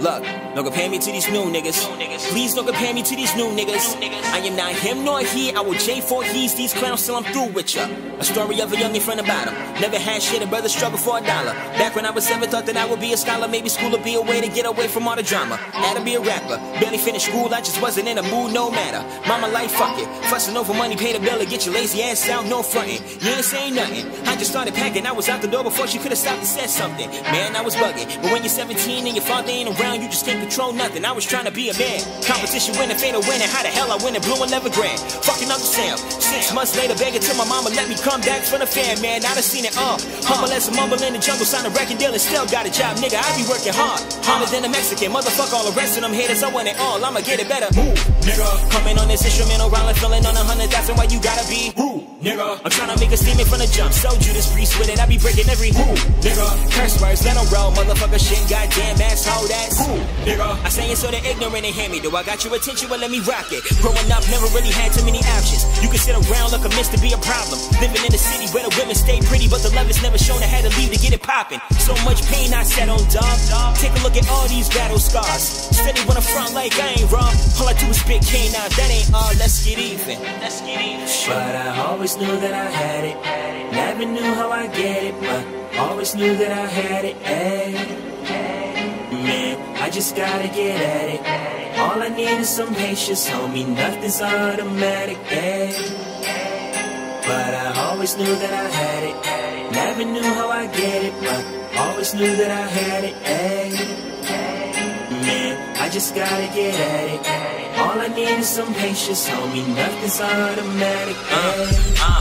Look, don't compare me to these new niggas. Please don't compare me to these new niggas. I am not him nor he. I will J4 he's these clowns till I'm through with ya. A story of a youngin' from the bottom. Never had shit, a brother struggle for a dollar. Back when I was seven, thought that I would be a scholar. Maybe school would be a way to get away from all the drama. Had to be a rapper. Barely finished school, I just wasn't in a mood, no matter. Mama life, fuck it. Fussing over money, pay the bill, and get your lazy ass out, no frontin'. You ain't saying nothing. I just started packing, I was out the door before she could have stopped and said something. Man, I was bugging. But when you're 17 and your father ain't around, you just can't control nothing. I was trying to be a man. Competition winning, fatal winning. How the hell I win it? Blue 11 grand. Fucking Uncle Sam. Six months later, begging till my mama, let me come back for the fan, man. I done seen it all. Humble as a mumble in the jungle, sign a record deal and still got a job, nigga. I be working hard. Harder than a Mexican. Motherfucker, all the rest of them haters. I want it all. I'ma get it better. Move, nigga. Coming on this instrumental, rolling, feeling on a hundred. That's why you gotta be. Who, nigga? I'm trying to make a statement from the jump. So Judas Priest with it. I be breaking every who, nigga. Curse words, let let 'em roll. Motherfucker shit, goddamn asshole. That's who, nigga. I say it so they ignorant and hear me. Do I got your attention? Well, let me rock it. Growing up, never really had too many options. You can sit around, look a miss to be a problem. Living in the city where the women stay pretty, but the love is never shown. I had to leave to get it popping. So much pain I sat on, dog. Take a look at all these battle scars. Steady when I front like I ain't wrong. All I do is spit cane out. That ain't all. Let's get even. Let's get even. But I always knew that I had it. Never knew how I get it, but always knew that I had it. Ay. Man, I just gotta get at it. All I need is some patience, homie. Nothing's automatic. Ay. But I always knew that I had it. Never knew how I get it, but always knew that I had it. Ay. Man, I just gotta get at it. All I need is some patience, homie. Nothing's automatic. Ay. Uh,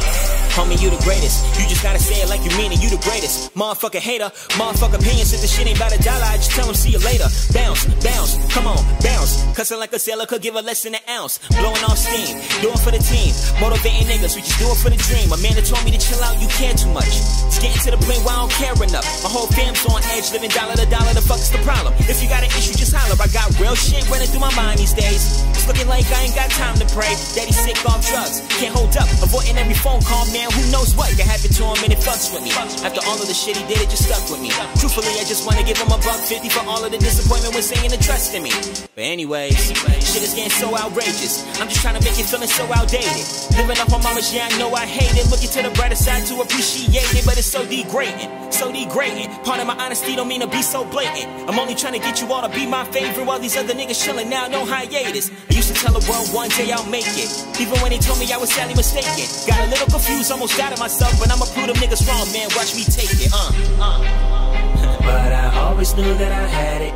homie, you the greatest. You just gotta say it like you mean it. You the greatest. Motherfucker hater. Motherfucker opinion. Since the shit ain't about a dollar, I just tell him see you later. Bounce, bounce, come on, bounce. Cussing like a sailor could give a less than an ounce. Blowing off steam, do it for the team. Motivating niggas, we just do it for the dream. A man that told me to chill out, you care too much. It's getting to the point where I don't care enough. My whole fam's on edge, living dollar to dollar. The fuck's the problem? If you got an issue, just holler. I got real shit running through my mind these days. It's looking like I ain't got time to pray. Daddy sick off drugs, can't hold up. Avoiding every phone call, man. Who knows what can happen to him and it fucks with me. After all of the shit he did, it just stuck with me. Truthfully, I just wanna give him a buck fifty for all of the disappointment when saying the trust in me. But anyways, shit is getting so outrageous. I'm just trying to make it feeling so outdated. Living off my mama's, yeah, I know I hate it. Looking to the brighter side to appreciate it, but it's so degrading, so degrading. Part of my honesty don't mean to be so blatant. I'm only trying to get you all to be my favorite while these other niggas chilling now, no hiatus. I used to tell the world one day I'll make it. Even when they told me I was sadly mistaken. Got a little confused, almost doubted myself, but I'ma prove them niggas wrong, man. Watch me take it, uh, uh. But I always knew that I had it.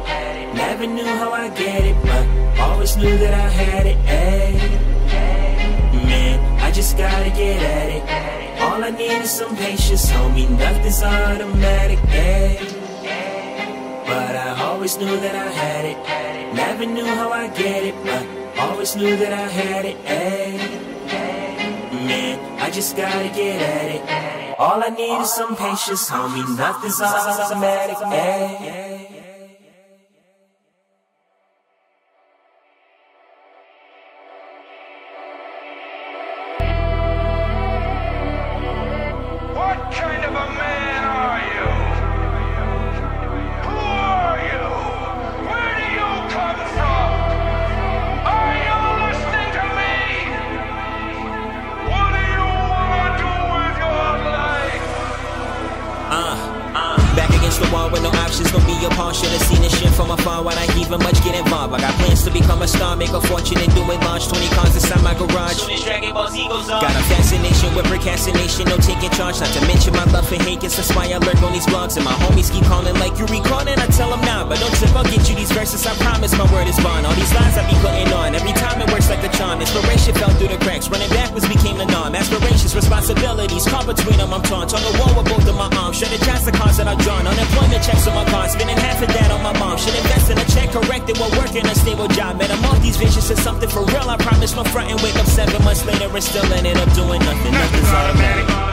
Never knew how I get it, but always knew that I had it. Ay. Man, I just gotta get at it. All I need is some patience, homie. Nothing's automatic. Ay. But I always knew that I had it. Never knew how I get it, but always knew that I had it. Man, I just gotta get at it. All I need is some patience, homie. Nothing's automatic. Ay. Back with no options, don't be a pawn. Should've seen this shit from afar. Why'd I even much get involved? I got plans to become a star, make a fortune, and do it launch 20 cars inside my garage. Got a fascination with procrastination, no taking charge. Not to mention my love for hate, guess that's why I lurk on these blogs. And my homies keep calling like you recording. I tell them nah, but don't trip, I'll get you these verses. I promise my word is bond. All these lies I be putting on, every time it works like a charm. Inspiration fell through the cracks, running backwards invest in a check, correct it while working a stable job. Man, I'm off these visions to something for real. I promise no front and wake up seven months later and still ended up doing nothing. Nothing's automatic. automatic.